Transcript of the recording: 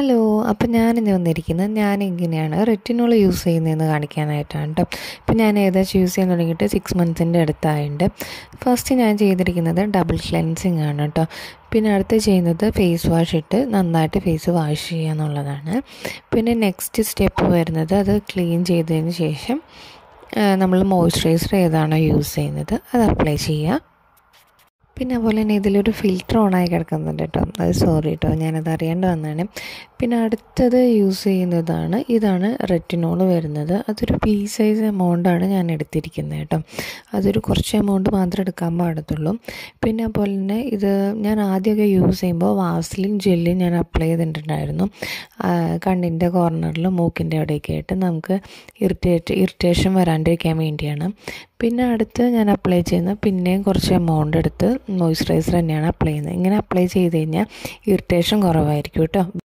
Hello അപ്പം ഞാനിന്ന് വന്നിരിക്കുന്നത് ഞാൻ എങ്ങനെയാണ് റെറ്റിനോൾ യൂസ് ചെയ്യുന്നതെന്ന് കാണിക്കാനായിട്ടാണ് കേട്ടോ. ഇപ്പം ഞാൻ ഏകദേശം യൂസ് ചെയ്യാൻ തുടങ്ങിയിട്ട് സിക്സ് മന്ത്സിന്റെ അടുത്തായുണ്ട്. ഫസ്റ്റ് ഞാൻ ചെയ്തിരിക്കുന്നത് ഡബിൾ ക്ലെൻസിങ് ആണ് കേട്ടോ. പിന്നെ അടുത്ത് ചെയ്യുന്നത് ഫേസ് വാഷ് ഇട്ട് നന്നായിട്ട് ഫേസ് വാഷ് ചെയ്യുക എന്നുള്ളതാണ്. പിന്നെ നെക്സ്റ്റ് സ്റ്റെപ്പ് വരുന്നത് അത് ക്ലീൻ ചെയ്തതിന് ശേഷം നമ്മൾ മോയ്സ്ചറൈസർ ഏതാണോ യൂസ് ചെയ്യുന്നത് അത് അപ്ലൈ ചെയ്യുക. പിന്നെ അതുപോലെ തന്നെ ഇതിലൊരു ഫിൽറ്റർ ഓണായി കിടക്കുന്നുണ്ട് കേട്ടോ. അത് സോറി കേട്ടോ ഞാനത് അറിയേണ്ടി വന്നതാണ്. പിന്നെ അടുത്തത് യൂസ് ചെയ്യുന്നതാണ് ഇതാണ് റെറ്റിനോൾ വരുന്നത്. അതൊരു പീ സൈസ് എമൗണ്ടാണ് ഞാൻ എടുത്തിരിക്കുന്നത് കേട്ടോ. അതൊരു കുറച്ച് എമൗണ്ട് മാത്രമേ എടുക്കാൻ പാടത്തുള്ളൂ. പിന്നെ അതുപോലെ തന്നെ ഇത് ഞാൻ ആദ്യമൊക്കെ യൂസ് ചെയ്യുമ്പോൾ വാസ്ലിൻ ജെല്ല് ഞാൻ അപ്ലൈ ചെയ്തിട്ടുണ്ടായിരുന്നു. കണ്ണിന്റെ കോർണറിലും മൂക്കിന്റെ അവിടെയൊക്കെ ആയിട്ട് നമുക്ക് ഇറിറ്റേറ്റ് ഇറിറ്റേഷൻ വരാണ്ടിരിക്കാൻ വേണ്ടിയാണ്. പിന്നെ അടുത്ത് ഞാൻ അപ്ലൈ ചെയ്യുന്നത് പിന്നെയും കുറച്ച് എമൗണ്ട് എടുത്ത് മോയ്സ്ചറൈസർ തന്നെയാണ് അപ്ലൈ ചെയ്യുന്നത്. ഇങ്ങനെ അപ്ലൈ ചെയ്ത് കഴിഞ്ഞാൽ ഇറിറ്റേഷൻ കുറവായിരിക്കും കേട്ടോ.